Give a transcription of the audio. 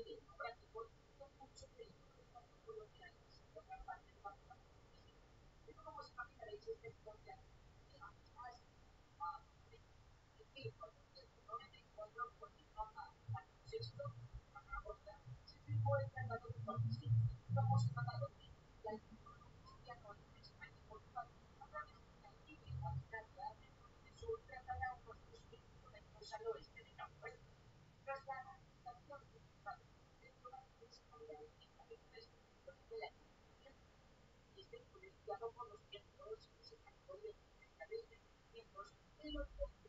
Gracias. por los y los